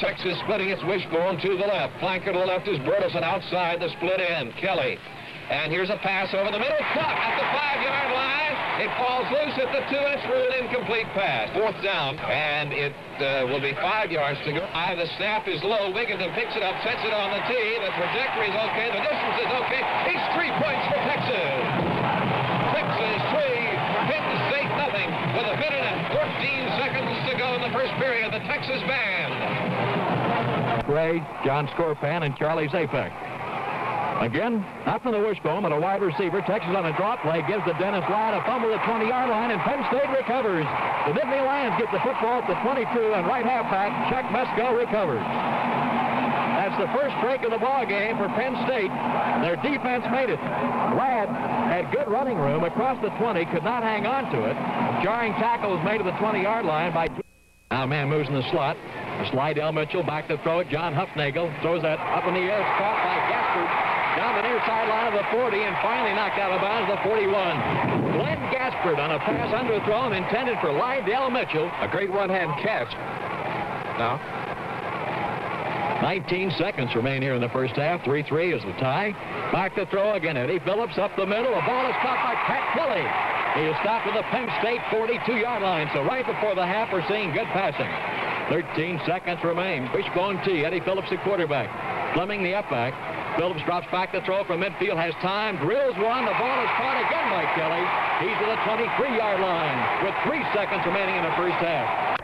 Texas splitting its wishbone to the left. Flanker to the left is Burleson outside the split end. Kelly. And here's a pass over the middle. Caught at the five-yard line. It falls loose at the two-inch rule. Incomplete pass. Fourth down. And it uh, will be five yards to go. I, the snap is low. Wigginton picks it up, sets it on the tee. The trajectory is okay. The distance is okay. It's three points for Texas. Texas three. Nothing. With a minute and 14 seconds to go in the first period. The Texas band. Gray, John Skorupan, and Charlie Zapiec. Again, up from the wishbone, but a wide receiver. Texas on a drop play gives the Dennis Ladd a fumble at the 20-yard line, and Penn State recovers. The Nittany Lions get the football at the 22, and right halfback Chuck Mesco recovers. That's the first break of the ball game for Penn State. Their defense made it. Ladd had good running room across the 20, could not hang on to it. Jarring tackle was made at the 20-yard line by... Now man moves in the slot. Lydell Mitchell back to throw it. John Hufnagel throws that up in the air. It's caught by Gaspard down the near sideline of the 40 and finally knocked out of bounds the 41. Glenn Gaspard on a pass underthrown intended for Lydell Mitchell. A great one-hand catch. Now, 19 seconds remain here in the first half. 3-3 is the tie. Back to throw again. Eddie Phillips up the middle. The ball is caught by Pat Kelly. He is stopped at the Penn State 42-yard line. So right before the half, we're seeing good passing. 13 seconds remain. Wishbone T. Eddie Phillips, the quarterback. Fleming, the upback. Phillips drops back to throw from midfield, has time, drills one. The ball is caught again by Kelly. He's at the 23-yard line with three seconds remaining in the first half.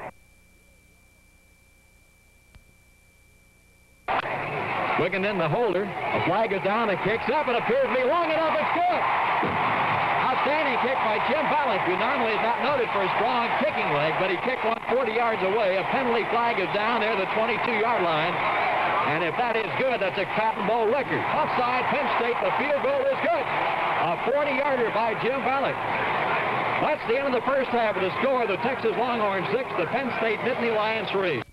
Wigginton, the holder. A flag is down. It kicks up. It appears to be long enough. It's good. Outstanding kick by Jim Ballant, who normally is not noted for his strong kicking leg, but he kicked one 40 yards away. A penalty flag is down there, the 22-yard line. And if that is good, that's a Cotton Bowl record. Offside, Penn State, the field goal is good. A 40-yarder by Jim Ballant. That's the end of the first half of the score. The Texas Longhorns 6, the Penn State Nittany Lions 3.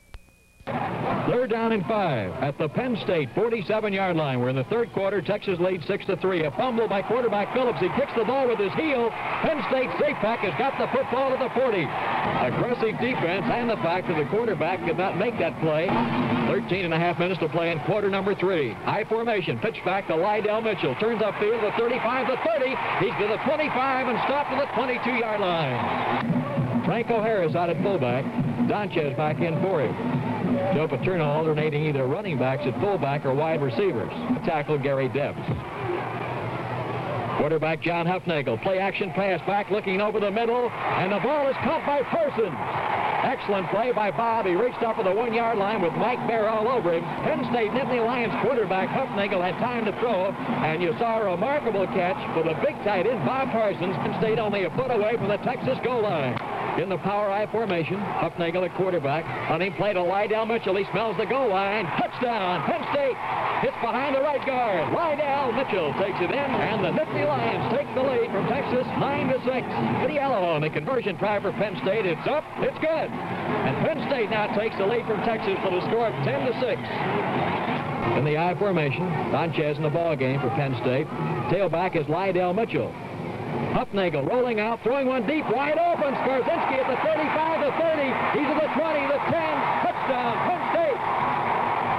Third down and five at the Penn State 47-yard line. We're in the third quarter. Texas leads 6 to 3. A fumble by quarterback Phillips. He kicks the ball with his heel. Penn State Zapiec has got the football to the 40. Aggressive defense and the fact that the quarterback did not make that play. 13 and a half minutes to play in quarter number three. High formation. Pitch back to Lydell Mitchell. Turns upfield to 35 to 30. He's to the 25 and stopped at the 22-yard line. Franco Harris out at fullback. Donchez back in for him. Joe Paterno alternating either running backs at fullback or wide receivers. Tackle Gary Debs. Quarterback John Hufnagel. Play action pass back looking over the middle. And the ball is caught by Parsons. Excellent play by Bob. He reached up at the one-yard line with Mike Bear all over him. Penn State Nittany Lions quarterback Hufnagel had time to throw. And you saw a remarkable catch for the big tight end Bob Parsons. Penn State only a foot away from the Texas goal line. In the power I formation, Hufnagel at quarterback. Hunting play to Lydell Mitchell. He smells the goal line. Touchdown, Penn State. Hits behind the right guard. Lydell Mitchell takes it in, and the Nittany Lions take the lead from Texas 9 to 6. Vitiello on the conversion try for Penn State. It's up. It's good. And Penn State now takes the lead from Texas for the score of 10 to 6. In the I formation, Donchez in the ball game for Penn State. Tailback is Lydell Mitchell. Hufnagel rolling out, throwing one deep, wide open. Skarzynski at the 35, the 30. He's at the 20, the 10. Touchdown, Penn State.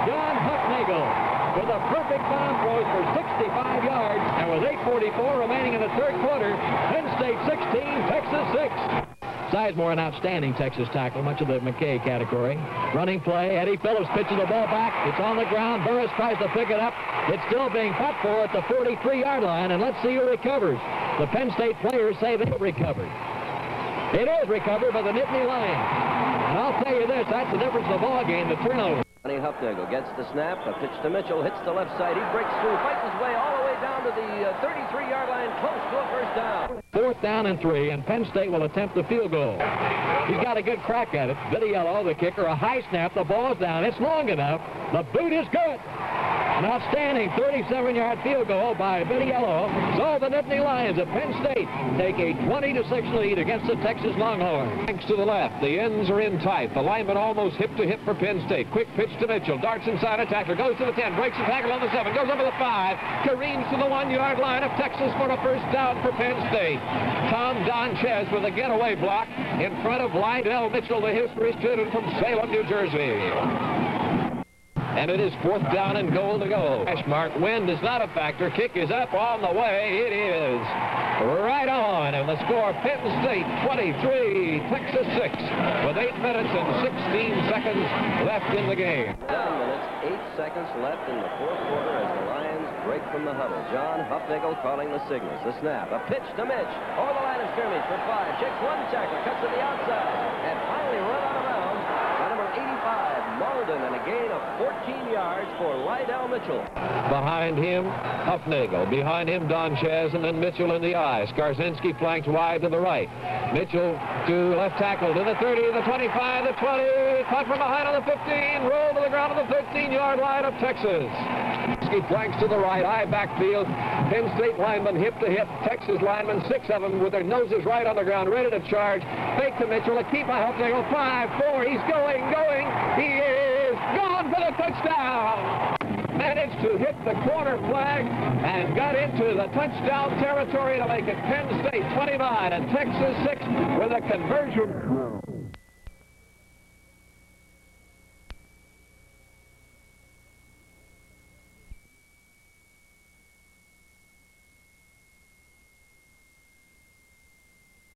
John Hufnagel with a perfect bomb throws for 65 yards. And with 8.44 remaining in the third quarter, Penn State 16, Texas 6. Sizemore, an outstanding Texas tackle, much of the McKay category. Running play, Eddie Phillips pitches the ball back. It's on the ground. Burris tries to pick it up. It's still being fought for at the 43-yard line, and let's see who recovers. The Penn State players say they recovered. It is recovered by the Nittany Lions. And I'll tell you this, that's the difference in the ball game, the turnover. Johnny Hufnagel gets the snap, a pitch to Mitchell, hits the left side. He breaks through, fights his way all the way down to the uh, 33-yard line, close to a first down. Fourth down and three, and Penn State will attempt the field goal. He's got a good crack at it. Vitiello, the kicker, a high snap. The ball's down. It's long enough. The boot is good. An outstanding 37-yard field goal by Vitiello. So the Nittany Lions of Penn State take a 20-6 lead against the Texas Longhorns. Thanks to the left. The ends are in tight. The lineman almost hip to hip for Penn State. Quick pitch to Mitchell. Darts inside a tackler. Goes to the 10. Breaks the tackle on the 7. Goes over the 5. Careens to the one-yard line of Texas for a first down for Penn State. Tom Donchez with a getaway block in front of Lydell Mitchell, the history student from Salem, New Jersey. And it is fourth down and goal to go. Mark. Wind is not a factor. Kick is up on the way. It is right on, and the score, Penn State 23, Texas 6, with 8 minutes and 16 seconds left in the game. 7 minutes, 8 seconds left in the fourth quarter as the Lions break from the huddle. John Hufnagel calling the signals. The snap, a pitch to Mitch, over the line of scrimmage for five, checks one tackle, cuts to the outside, and finally run out of bounds 85, Malden, and a gain of 14 yards for Lydell Mitchell. Behind him, Hufnagel. Behind him, Donchez, and then Mitchell in the eye. Skarzynski flanked wide to the right. Mitchell to left tackle, to the 30, the 25, the 20, caught from behind on the 15, rolled to the ground on the 15-yard line of Texas. He flanks to the right, eye backfield. Penn State linemen hip to hip. Texas linemen, six of them with their noses right on the ground, ready to charge. Fake to Mitchell, a keep by go Five, four, he's going, going. He is gone for the touchdown managed to hit the corner flag and got into the touchdown territory to make it Penn State 29 and Texas 6 with a conversion.